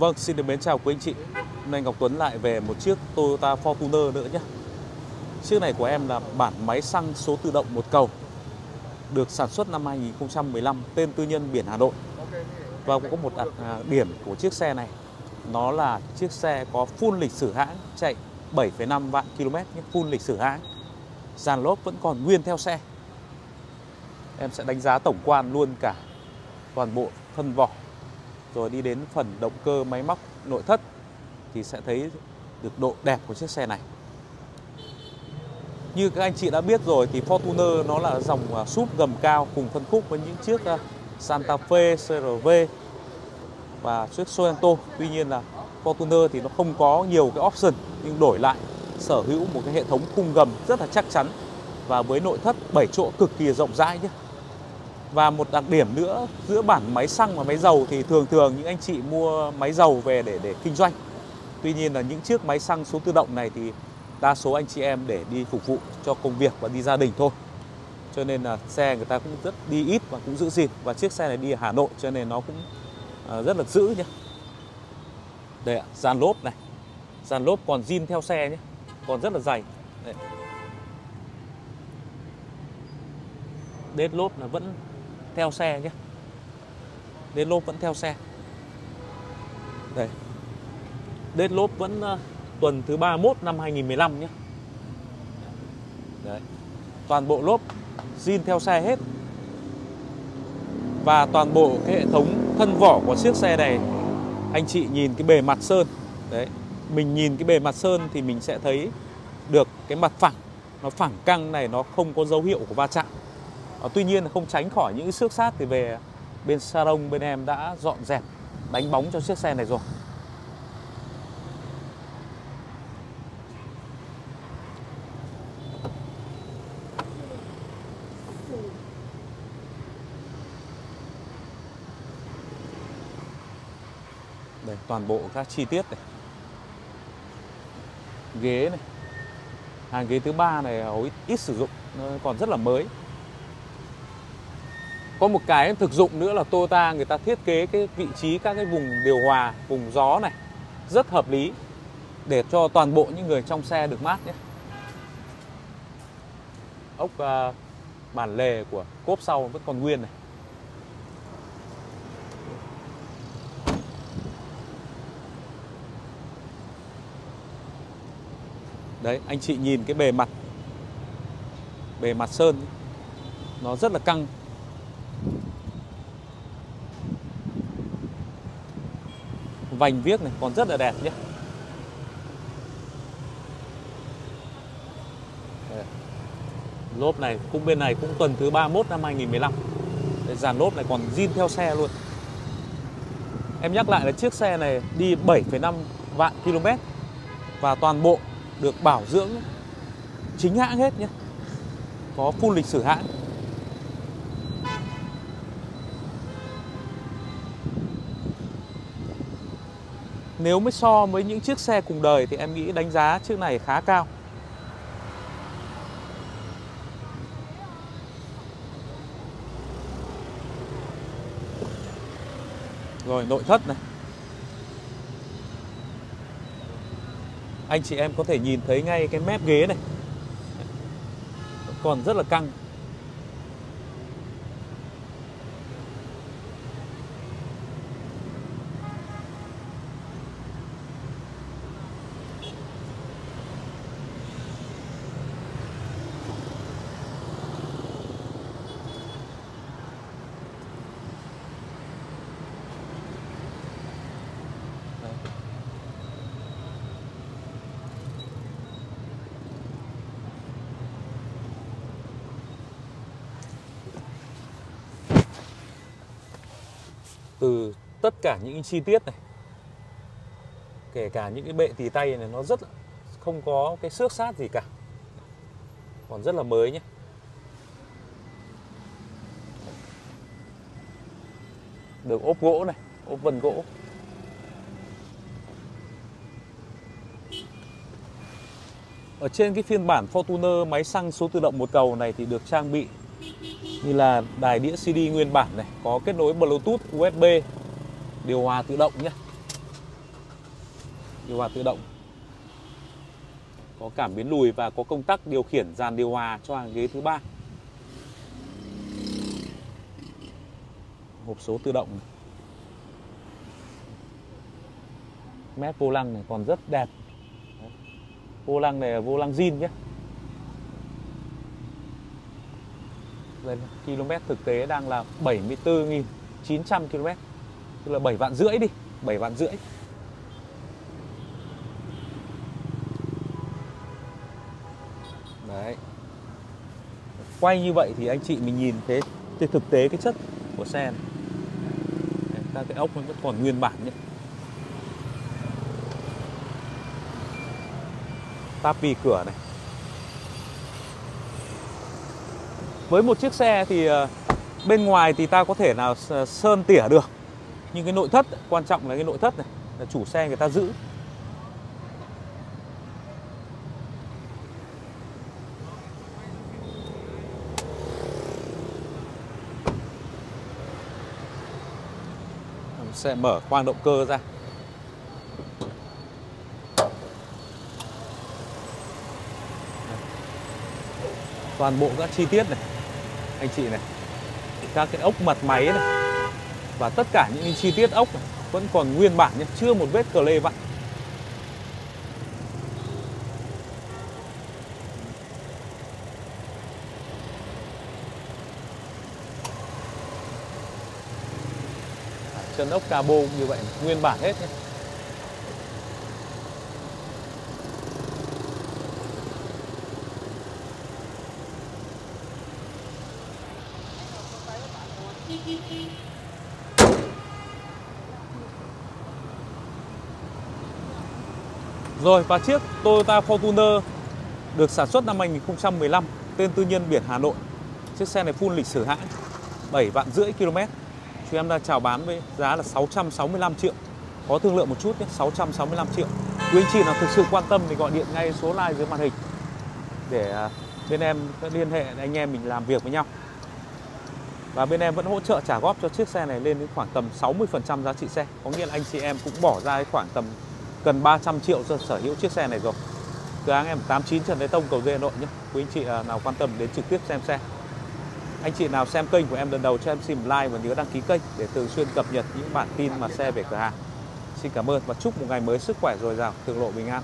Vâng, xin được mến chào quý anh chị. Hôm nay Ngọc Tuấn lại về một chiếc Toyota Fortuner nữa nhé. Chiếc này của em là bản máy xăng số tự động một cầu. Được sản xuất năm 2015, tên tư nhân biển Hà Nội. Và cũng có một đặc à, điểm của chiếc xe này. Nó là chiếc xe có full lịch sử hãng, chạy 7,5 vạn km nhé, full lịch sử hãng. Dàn lốp vẫn còn nguyên theo xe. Em sẽ đánh giá tổng quan luôn cả toàn bộ thân vỏ rồi đi đến phần động cơ máy móc nội thất thì sẽ thấy được độ đẹp của chiếc xe này. Như các anh chị đã biết rồi thì Fortuner nó là dòng à, súp gầm cao cùng phân khúc với những chiếc à, Santa Fe, CRV và chiếc Sorento. Tuy nhiên là Fortuner thì nó không có nhiều cái option nhưng đổi lại sở hữu một cái hệ thống khung gầm rất là chắc chắn và với nội thất 7 chỗ cực kỳ rộng rãi nhé. Và một đặc điểm nữa giữa bản máy xăng và máy dầu thì thường thường những anh chị mua máy dầu về để để kinh doanh. Tuy nhiên là những chiếc máy xăng số tự động này thì đa số anh chị em để đi phục vụ cho công việc và đi gia đình thôi. Cho nên là xe người ta cũng rất đi ít và cũng giữ gìn và chiếc xe này đi ở Hà Nội cho nên nó cũng à, rất là giữ nhé. Đây ạ, dàn lốp này. Dàn lốp còn zin theo xe nhé. Còn rất là dày. Đây. Đết lốp là vẫn theo xe nhé. Đết lốp vẫn theo xe. Đây. Đết lốp vẫn uh, tuần thứ 31 năm 2015 nhé. Đấy. Toàn bộ lốp zin theo xe hết. Và toàn bộ cái hệ thống thân vỏ của chiếc xe này Anh chị nhìn cái bề mặt sơn. Đấy. Mình nhìn cái bề mặt sơn thì mình sẽ thấy được cái mặt phẳng. Nó phẳng căng này nó không có dấu hiệu của va chạm à, tuy nhiên không tránh khỏi những xước sát thì về bên salon bên em đã dọn dẹp đánh bóng cho chiếc xe này rồi. Đây toàn bộ các chi tiết này. Ghế này. Hàng ghế thứ ba này ít, ít sử dụng còn rất là mới có một cái thực dụng nữa là Toyota người ta thiết kế cái vị trí các cái vùng điều hòa vùng gió này rất hợp lý để cho toàn bộ những người trong xe được mát nhé. Ốc uh, bản lề của cốp sau vẫn còn nguyên này. Đấy anh chị nhìn cái bề mặt bề mặt sơn nó rất là căng. Vành viếc này còn rất là đẹp nhé. Lốp này cũng bên này cũng tuần thứ 31 năm 2015 dàn lốp này còn zin theo xe luôn. Em nhắc lại là chiếc xe này đi 7,5 vạn km và toàn bộ được bảo dưỡng chính hãng hết nhé. Có full lịch sử hãng. Nếu mới so với những chiếc xe cùng đời thì em nghĩ đánh giá chiếc này khá cao. Rồi, nội thất này. Anh chị em có thể nhìn thấy ngay cái mép ghế này. Còn rất là căng. Từ tất cả những chi tiết này, kể cả những cái bệ tì tay này, nó rất không có cái xước sát gì cả, còn rất là mới nhé. Được ốp gỗ này, ốp vân gỗ. Ở trên cái phiên bản Fortuner máy xăng số tự động một cầu này thì được trang bị như là đài đĩa CD nguyên bản này, có kết nối Bluetooth USB điều hòa tự động nhé. Điều hòa tự động. Có cảm biến lùi và có công tắc điều khiển dàn điều hòa cho hàng ghế thứ ba. Hộp số tự động này. mép vô lăng này còn rất đẹp. Vô lăng này là vô lăng zin nhé. Km thực tế đang là 74.900 km, tức là 7 vạn rưỡi đi 7 vạn rưỡi. Đấy. Quay như vậy thì anh chị mình nhìn thấy thì thực tế, cái chất của xe này. Các cái ốc nó vẫn còn nguyên bản nhé. Tapi cửa này. Với một chiếc xe thì ờ, bên ngoài thì ta có thể nào ờ, sơn tỉa được. Nhưng cái nội thất, quan trọng là cái nội thất này, là chủ xe người ta giữ. Sẽ mở khoang động cơ ra. Toàn bộ các chi tiết này anh chị này. Các cái ốc mặt máy này. Và tất cả những chi tiết ốc này vẫn còn nguyên bản nhé, chưa một vết cờ lê vặn. Chân ốc cabo như vậy, nguyên bản hết nhé. Rồi và chiếc Toyota Fortuner được sản xuất năm 2015 tên tư nhân biển Hà Nội. Chiếc xe này full lịch sử hãng 7 vạn rưỡi km. Chúng em đang chào bán với giá là 665 triệu. Có thương lượng một chút nhé, 665 triệu. Quý anh chị nào thực sự quan tâm thì gọi điện ngay số line dưới màn hình để à, bên em liên hệ anh em mình làm việc với nhau. Và bên em vẫn hỗ trợ trả góp cho chiếc xe này lên đến khoảng tầm 60% giá trị xe. Có nghĩa là anh chị em cũng bỏ ra khoảng tầm gần 300 triệu cho sở hữu chiếc xe này rồi. Cửa hàng em 89 Trần Thế Tông cầu Dê Hà Nội nhé. Quý anh chị à, nào quan tâm đến trực tiếp xem xe. Anh chị nào xem kênh của em lần đầu cho em xin like và nhớ đăng ký kênh để thường xuyên cập nhật những bản tin mà xe về cửa hàng. Xin cảm ơn và chúc một ngày mới sức khỏe dồi dào, thượng lộ bình an.